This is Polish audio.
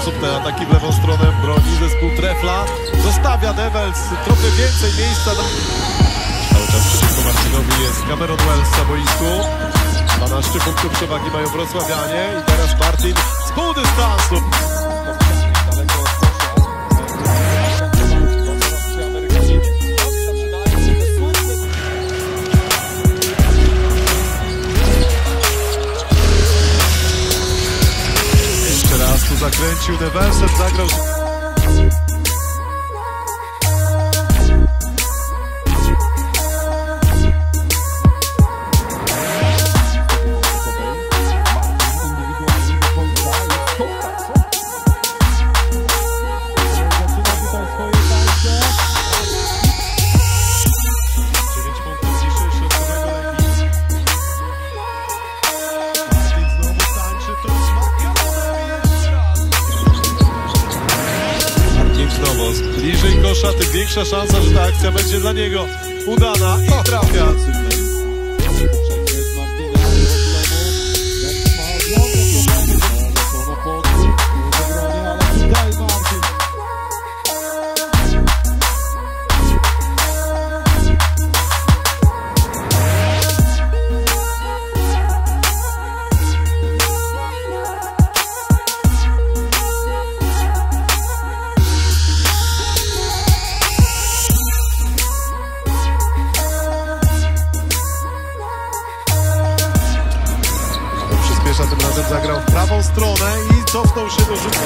sposób te ataki w lewą stronę broni zespół Trefla. Zostawia Devils trochę więcej miejsca. Na... Cały czas przeciwko Marcinowi jest Cameron Wells na boisku. 12 punktów przewagi mają wrocławianie i teraz Martin z pół dystansu. Zakręcił Develsem, zagrał. Znowu, bliżej kosza, tym większa szansa, że ta akcja będzie dla niego udana i trafia. Przyspiesza tym razem, zagrał w prawą stronę i cofnął się do rzutu.